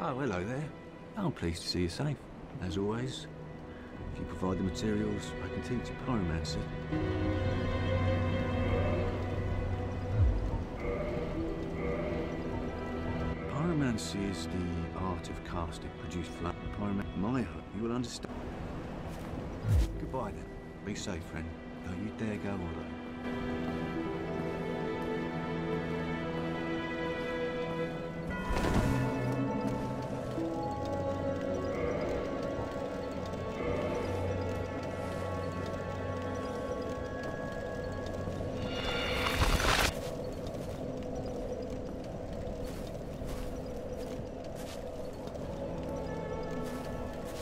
Oh, hello there. Oh, I'm pleased to see you safe, as always. If you provide the materials, I can teach you pyromancy. Pyromancy is the art of casting produced flood. Pyromancy, my hope you will understand. Goodbye then. Be safe, friend. Don't you dare go alone.